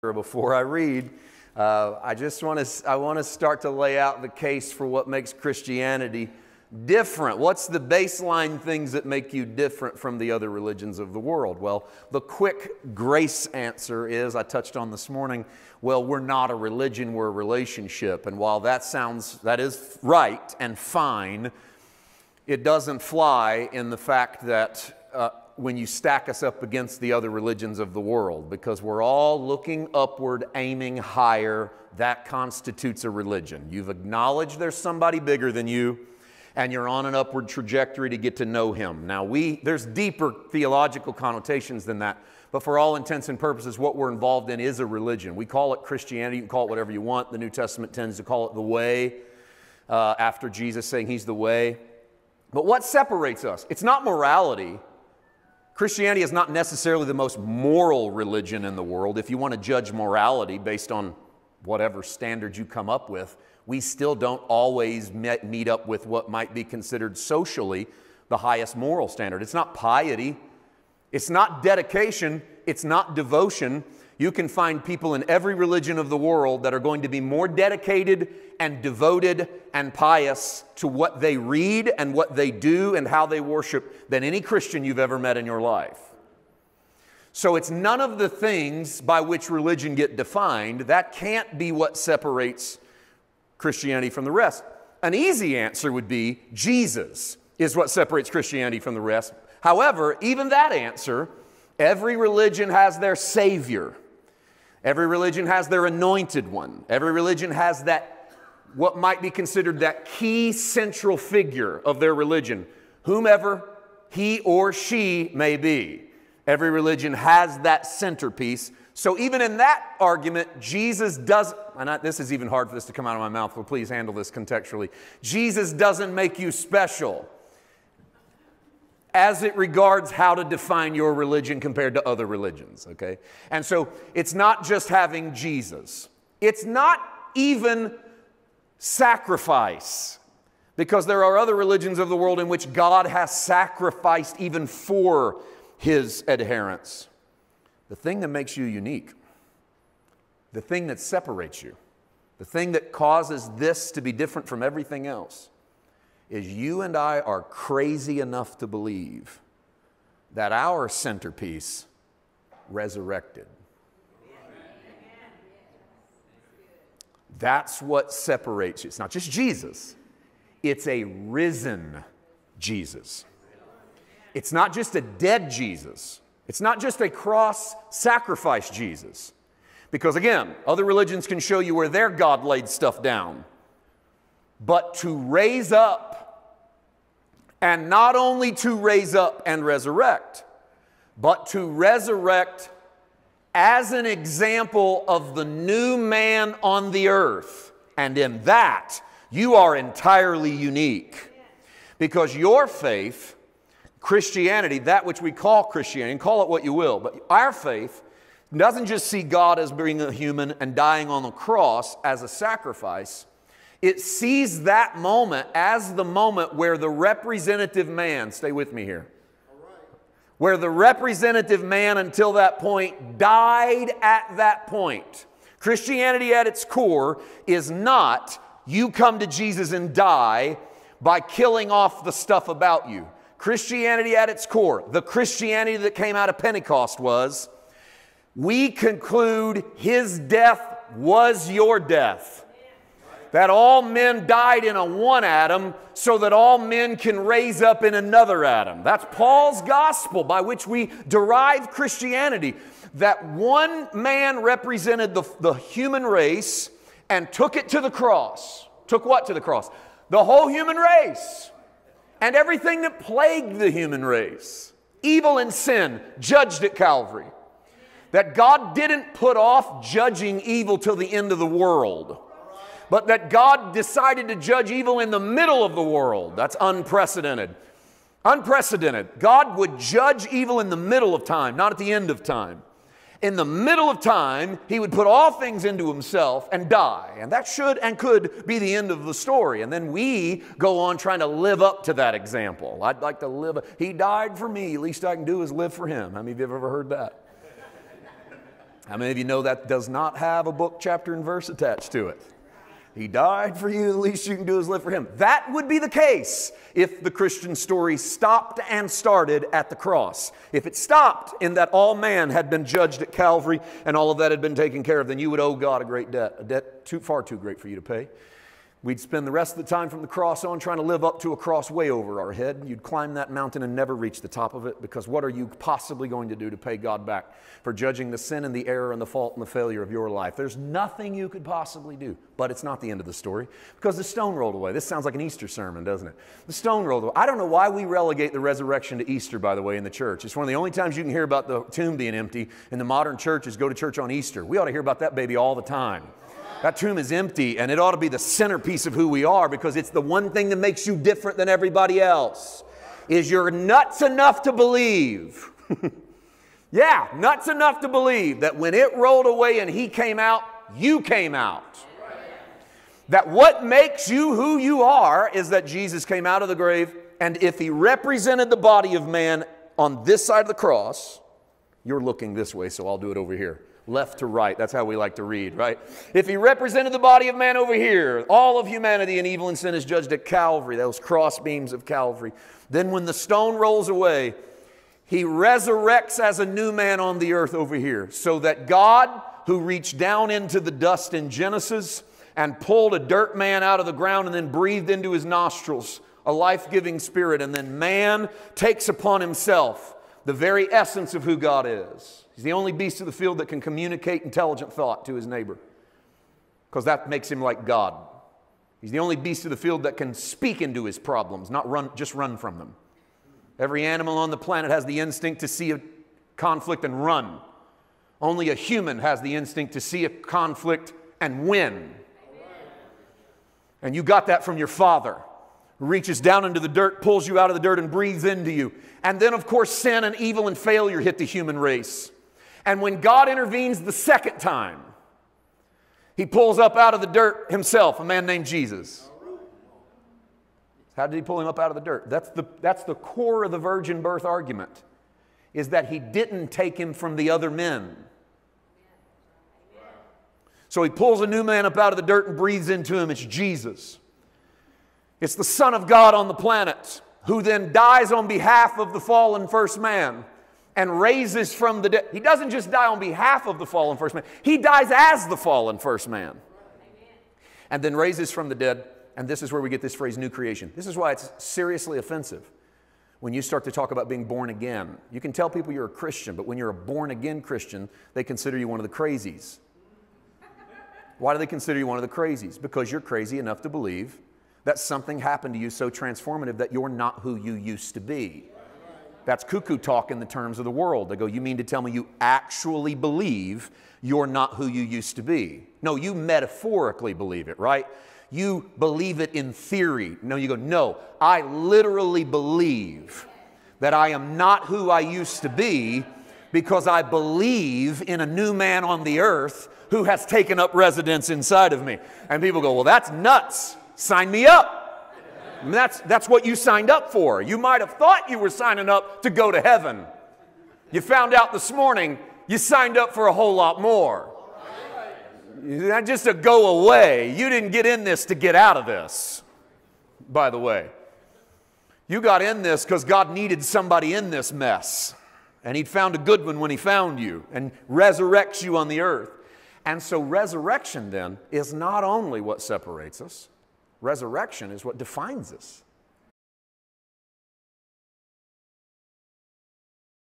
before I read, uh, I just want to I want to start to lay out the case for what makes Christianity different. What's the baseline things that make you different from the other religions of the world? Well, the quick grace answer is I touched on this morning. Well, we're not a religion, we're a relationship. And while that sounds that is right and fine, it doesn't fly in the fact that uh, when you stack us up against the other religions of the world because we're all looking upward, aiming higher. That constitutes a religion. You've acknowledged there's somebody bigger than you and you're on an upward trajectory to get to know him. Now we there's deeper theological connotations than that, but for all intents and purposes what we're involved in is a religion. We call it Christianity, you can call it whatever you want. The New Testament tends to call it the way uh, after Jesus saying he's the way. But what separates us? It's not morality. Christianity is not necessarily the most moral religion in the world. If you want to judge morality based on whatever standards you come up with, we still don't always meet up with what might be considered socially the highest moral standard. It's not piety, it's not dedication, it's not devotion. You can find people in every religion of the world that are going to be more dedicated and devoted and pious to what they read and what they do and how they worship than any Christian you've ever met in your life. So it's none of the things by which religion get defined. That can't be what separates Christianity from the rest. An easy answer would be Jesus is what separates Christianity from the rest. However, even that answer, every religion has their savior. Every religion has their anointed one. Every religion has that, what might be considered that key central figure of their religion, whomever he or she may be. Every religion has that centerpiece. So, even in that argument, Jesus does, and I, this is even hard for this to come out of my mouth, but please handle this contextually. Jesus doesn't make you special as it regards how to define your religion compared to other religions, okay? And so it's not just having Jesus, it's not even sacrifice, because there are other religions of the world in which God has sacrificed even for his adherents. The thing that makes you unique, the thing that separates you, the thing that causes this to be different from everything else is you and I are crazy enough to believe that our centerpiece resurrected. That's what separates you. It's not just Jesus, it's a risen Jesus. It's not just a dead Jesus. It's not just a cross sacrifice Jesus. Because again, other religions can show you where their God laid stuff down. But to raise up and not only to raise up and resurrect, but to resurrect as an example of the new man on the earth. And in that, you are entirely unique. Because your faith, Christianity, that which we call Christianity, call it what you will, but our faith doesn't just see God as being a human and dying on the cross as a sacrifice, it sees that moment as the moment where the representative man, stay with me here, where the representative man until that point died at that point. Christianity at its core is not you come to Jesus and die by killing off the stuff about you. Christianity at its core, the Christianity that came out of Pentecost was we conclude his death was your death that all men died in a one Adam so that all men can raise up in another Adam. That's Paul's gospel by which we derive Christianity. That one man represented the, the human race and took it to the cross. Took what to the cross? The whole human race and everything that plagued the human race. Evil and sin judged at Calvary. That God didn't put off judging evil till the end of the world but that God decided to judge evil in the middle of the world. That's unprecedented. Unprecedented. God would judge evil in the middle of time, not at the end of time. In the middle of time, he would put all things into himself and die. And that should and could be the end of the story. And then we go on trying to live up to that example. I'd like to live, he died for me. Least I can do is live for him. How many of you have ever heard that? How many of you know that does not have a book, chapter, and verse attached to it? He died for you, the least you can do is live for him. That would be the case if the Christian story stopped and started at the cross. If it stopped in that all man had been judged at Calvary and all of that had been taken care of, then you would owe God a great debt, a debt too far too great for you to pay. We'd spend the rest of the time from the cross on trying to live up to a cross way over our head. You'd climb that mountain and never reach the top of it because what are you possibly going to do to pay God back for judging the sin and the error and the fault and the failure of your life? There's nothing you could possibly do, but it's not the end of the story because the stone rolled away. This sounds like an Easter sermon, doesn't it? The stone rolled away. I don't know why we relegate the resurrection to Easter, by the way, in the church. It's one of the only times you can hear about the tomb being empty in the modern churches. Go to church on Easter. We ought to hear about that baby all the time. That tomb is empty, and it ought to be the centerpiece of who we are because it's the one thing that makes you different than everybody else. Is you're nuts enough to believe. yeah, nuts enough to believe that when it rolled away and he came out, you came out. That what makes you who you are is that Jesus came out of the grave, and if he represented the body of man on this side of the cross, you're looking this way, so I'll do it over here left to right. That's how we like to read, right? If he represented the body of man over here, all of humanity and evil and sin is judged at Calvary, those cross beams of Calvary. Then when the stone rolls away, he resurrects as a new man on the earth over here, so that God, who reached down into the dust in Genesis and pulled a dirt man out of the ground and then breathed into his nostrils a life giving spirit, and then man takes upon himself the very essence of who God is. He's the only beast of the field that can communicate intelligent thought to his neighbor because that makes him like God. He's the only beast of the field that can speak into his problems, not run, just run from them. Every animal on the planet has the instinct to see a conflict and run. Only a human has the instinct to see a conflict and win. And you got that from your father reaches down into the dirt, pulls you out of the dirt, and breathes into you. And then, of course, sin and evil and failure hit the human race. And when God intervenes the second time, he pulls up out of the dirt himself a man named Jesus. How did he pull him up out of the dirt? That's the, that's the core of the virgin birth argument, is that he didn't take him from the other men. So he pulls a new man up out of the dirt and breathes into him. It's Jesus. It's the Son of God on the planet who then dies on behalf of the fallen first man and raises from the dead. He doesn't just die on behalf of the fallen first man, he dies as the fallen first man. And then raises from the dead. And this is where we get this phrase, new creation. This is why it's seriously offensive when you start to talk about being born again. You can tell people you're a Christian, but when you're a born again Christian, they consider you one of the crazies. Why do they consider you one of the crazies? Because you're crazy enough to believe that something happened to you so transformative that you're not who you used to be. That's cuckoo talk in the terms of the world. They go, You mean to tell me you actually believe you're not who you used to be? No, you metaphorically believe it, right? You believe it in theory. No, you go, No, I literally believe that I am not who I used to be because I believe in a new man on the earth who has taken up residence inside of me. And people go, Well, that's nuts. Sign me up. I mean, that's, that's what you signed up for. You might have thought you were signing up to go to heaven. You found out this morning you signed up for a whole lot more. Not just a go away. You didn't get in this to get out of this, by the way. You got in this because God needed somebody in this mess. And He'd found a good one when He found you and resurrects you on the earth. And so, resurrection then is not only what separates us, Resurrection is what defines us.